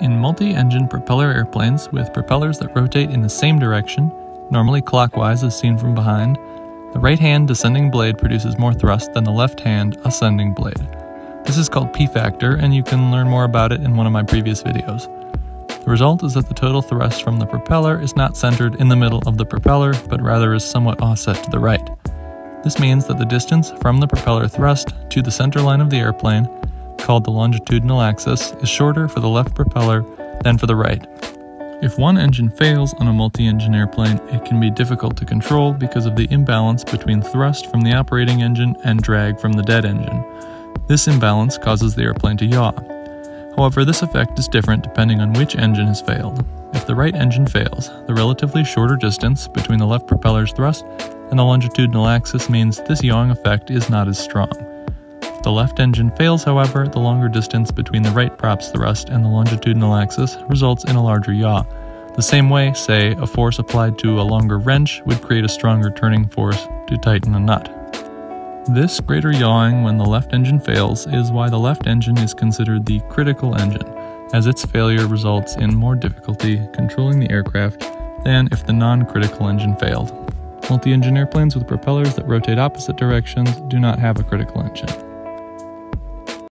In multi engine propeller airplanes with propellers that rotate in the same direction, normally clockwise as seen from behind, the right hand descending blade produces more thrust than the left hand ascending blade. This is called P factor, and you can learn more about it in one of my previous videos. The result is that the total thrust from the propeller is not centered in the middle of the propeller, but rather is somewhat offset to the right. This means that the distance from the propeller thrust to the center line of the airplane called the longitudinal axis, is shorter for the left propeller than for the right. If one engine fails on a multi-engine airplane, it can be difficult to control because of the imbalance between thrust from the operating engine and drag from the dead engine. This imbalance causes the airplane to yaw. However, this effect is different depending on which engine has failed. If the right engine fails, the relatively shorter distance between the left propeller's thrust and the longitudinal axis means this yawing effect is not as strong the left engine fails, however, the longer distance between the right prop's thrust and the longitudinal axis results in a larger yaw. The same way, say, a force applied to a longer wrench would create a stronger turning force to tighten a nut. This greater yawing when the left engine fails is why the left engine is considered the critical engine, as its failure results in more difficulty controlling the aircraft than if the non critical engine failed. Multi engine airplanes with propellers that rotate opposite directions do not have a critical engine.